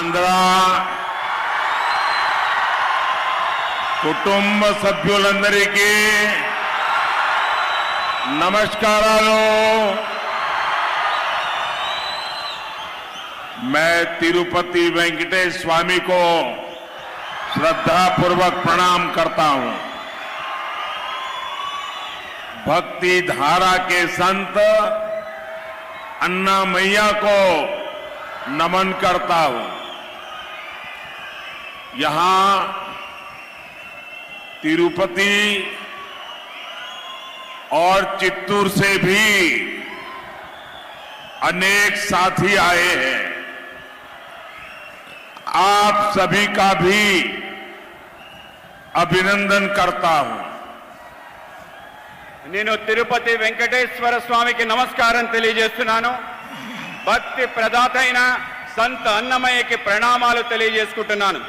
ఆంధ్ర కుటుంబ సభ్యులందరికీ నమస్కారాలు मैं तिरुपति वेंकटेश स्वामी को श्रद्धा पूर्वक प्रणाम करता हूं भक्ति धारा के संत अन्ना मैया को नमन करता हूं यहां तिरुपति और चित्तूर से भी अनेक साथी आए हैं आप सभी का भी अभिनंदन करता हूं నేను తిరుపతి వెంకటేశ్వర స్వామికి నమస్కారం తెలియజేస్తున్నాను భక్తి ప్రదాత అయిన సంత అన్నమయ్యకి ప్రణామాలు తెలియజేసుకుంటున్నాను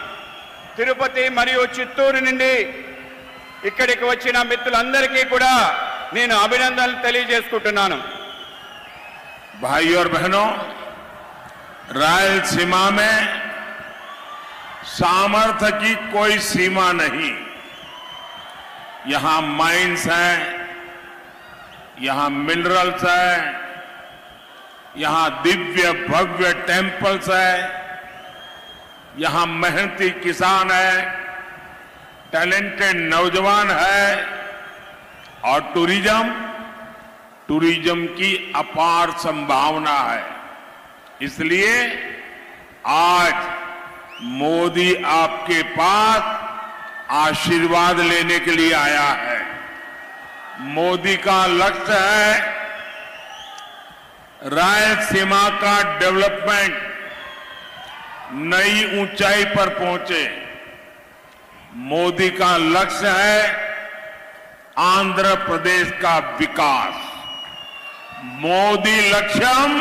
తిరుపతి మరియు చిత్తూరు నుండి ఇక్కడికి వచ్చిన మిత్రులందరికీ కూడా నేను అభినందనలు తెలియజేసుకుంటున్నాను भाइयों और बहनों रायलसीमा में सामर्थ्य की कोई सीमा नहीं यहां माइंस हैं यहां मिनरल्स हैं यहां दिव्य भव्य टेम्पल्स है यहाँ मेहनती किसान है टैलेंटेड नौजवान है, और टूरिज़्म टूरिज़्म की अपार संभावना है। इसलिए आज मोदी आपके पास आशीर्वाद लेने के लिए आया है। मोदी का लक्ष्य है रायलसीमा का डेवलपमेंट। नई ऊंचाई पर पहुंचे मोदी का लक्ष्य है आंध्र प्रदेश का विकास मोदी लक्ष्यम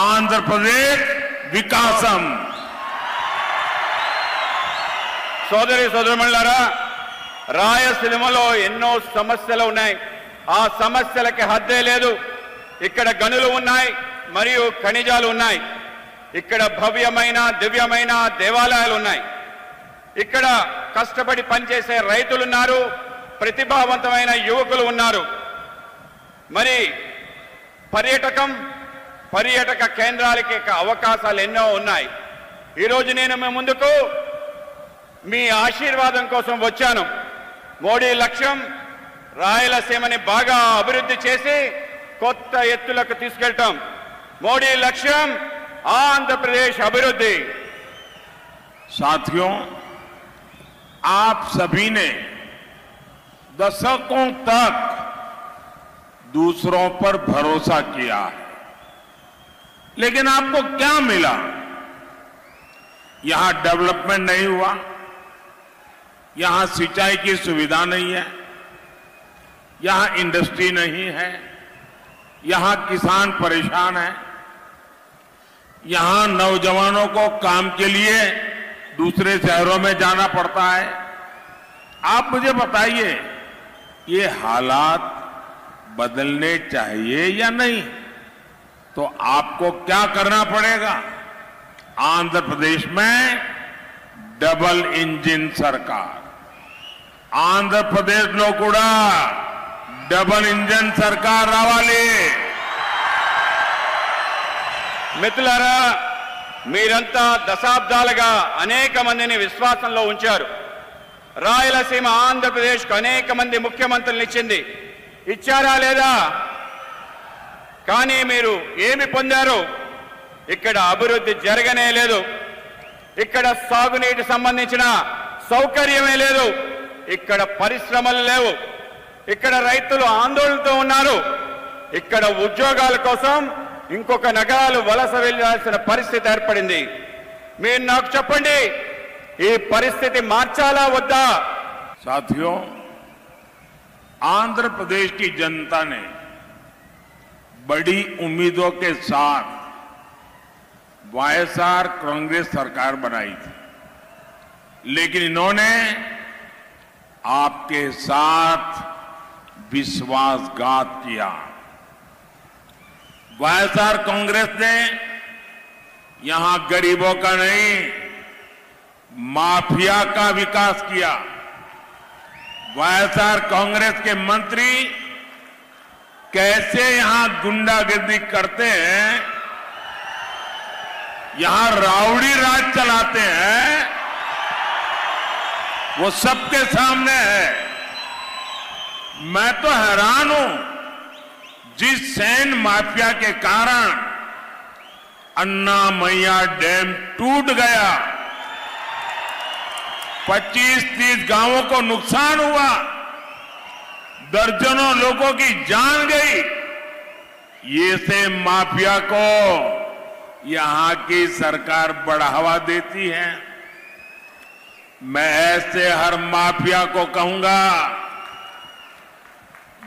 आंध्र प्रदेश विकासम సోదరి సోదరుమణులారా రాయలసీమలో ఎన్నో సమస్యలు ఉన్నాయి ఆ సమస్యలకి హద్దే లేదు ఇక్కడ గనులు ఉన్నాయి మరియు ఖనిజాలు ఉన్నాయి ఇక్కడ భవ్యమైన దివ్యమైన దేవాలయాలు ఉన్నాయి. ఇక్కడ కష్టపడి పనిచేసే రైతులున్నారు ప్రతిభావంతమైన యువకులు ఉన్నారు. మరి పర్యాటకం పర్యాటక కేంద్రాలకి అవకాశాలు ఎన్నో ఉన్నాయి. ఈరోజు నేను మీ ముందుకు మీ ఆశీర్వాదం కోసం వచ్చాను. మోడీ లక్ష్యం రాయలసీమని బాగా అభివృద్ధి చేసి కొత్త ఎత్తులకు తీసుకెళ్ళటం మోడీ లక్ష్యం आंध्र प्रदेश अभिवृद्धि। साथियों, आप सभी ने दशकों तक दूसरों पर भरोसा किया है। लेकिन आपको क्या मिला? यहाँ डेवलपमेंट नहीं हुआ। यहाँ सिंचाई की सुविधा नहीं है। यहाँ इंडस्ट्री नहीं है। यहाँ किसान परेशान है। यहां नौजवानों को काम के लिए दूसरे शहरों में जाना पड़ता है आप मुझे बताइए ये हालात बदलने चाहिए या नहीं तो आपको क्या करना पड़ेगा आंध्र प्रदेश में डबल इंजन सरकार ఆంధ్ర ప్రదేశ్ లో కూడా డబల్ ఇంజన్ సర్కార్ రావాలి మిత్రులారా మీరంతా దశాబ్దాలుగా అనేక మందిని విశ్వాసంలో ఉంచారు. రాయలసీమ ఆంధ్రప్రదేశ్కు అనేక మంది ముఖ్యమంత్రులను ఇచ్చింది. ఇచ్చారా లేదా? కానీ మీరు ఏమి పొందారు ఇక్కడ అభివృద్ధి జరగనే లేదు. ఇక్కడ సాగునీటి సంబంధించిన సౌకర్యమే లేదు. ఇక్కడ పరిశ్రమలు లేవు. ఇక్కడ రైతులు ఆందోళనతో ఉన్నారు. ఇక్కడ ఉద్యోగాల కోసం ఇంకొక నగరాలు వలస వెళ్ళాల్సిన పరిస్థితి ఏర్పడింది మీరు నాకు చెప్పండి ఈ పరిస్థితి మార్చాలా వద్దా साथियों आंध्र प्रदेश की जनता ने बड़ी उम्मीदों के साथ वाईएसआर कांग्रेस सरकार बनाई थी लेकिन इन्होंने आपके साथ विश्वासघात किया वाईएसआर कांग्रेस ने यहाँ गरीबों का नहीं, माफिया का विकास किया। वाईएसआर कांग्रेस के मंत्री कैसे यहाँ गुंडागर्दी करते हैं, यहाँ राउडी राज चलाते हैं, वो सबके सामने है। मैं तो हैरान हूँ जिस सैन माफिया के कारण अन्ना मैया डैम टूट गया 25-30 गाँवों को नुकसान हुआ, दर्जनों लोगों की जान गई। ये से माफिया को यहाँ की सरकार बढ़ावा देती है। मैं ऐसे हर माफिया को कहूँगा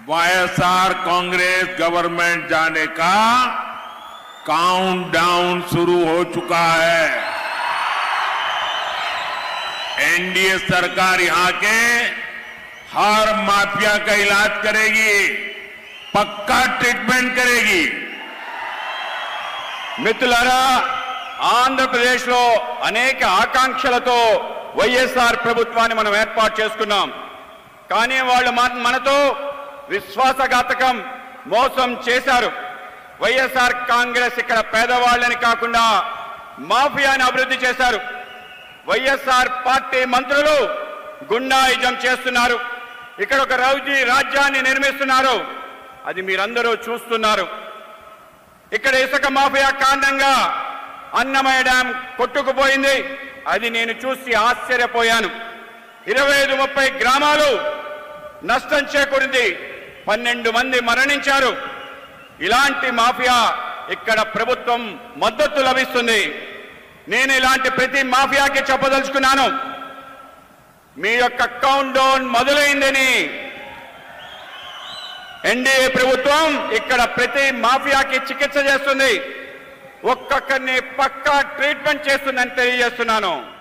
वाईएसआर कांग्रेस गवर्नमेंट जाने का काउंटडाउन शुरू हो चुका है एनडीए सरकार यहां के हर माफिया का इलाज करेगी पक्का ट्रीटमेंट करेगी మిత్రులారా ఆంధ్రప్రదేశ్లో అనేక ఆకాంక్షలతో వైఎస్ఆర్ ప్రభుత్వాన్ని మనం ఏర్పాటు చేసుకున్నాం కానీ వాళ్ళు మన- మనతో విశ్వాసఘాతకం మోసం చేశారు. వైఎస్ఆర్ కాంగ్రెస్ ఇక్కడ పేదవాళ్ళని కాకుండా మాఫియాని అభివృద్ధి చేశారు. వైఎస్ఆర్ పార్టీ మంత్రులు గుండాయిజం చేస్తున్నారు. ఇక్కడ ఒక రౌజీ రాజ్యాన్ని నిర్మిస్తున్నారు. అది మీరందరూ చూస్తున్నారు. ఇక్కడ ఇసుక మాఫియా కారణంగా అన్నమయ్య డ్యాం కొట్టుకుపోయింది. అది నేను చూసి ఆశ్చర్యపోయాను. ఇరవై ఐదు ముప్పై గ్రామాలు నష్టం చేకూరింది. పన్నెండు మంది మరణించారు. ఇలాంటి మాఫియా ఇక్కడ ప్రభుత్వం మద్దతు లభిస్తుంది. నేను ఇలాంటి ప్రతి మాఫియాకి చెప్పదలుచుకున్నాను. మీ యొక్క కౌంట్ డౌన్ మొదలైందని. ఎన్డీఏ ప్రభుత్వం ఇక్కడ ప్రతి మాఫియాకి చికిత్స చేస్తుంది. ఒక్కొక్కరిని పక్కా ట్రీట్మెంట్ చేస్తుందని తెలియజేస్తున్నాను.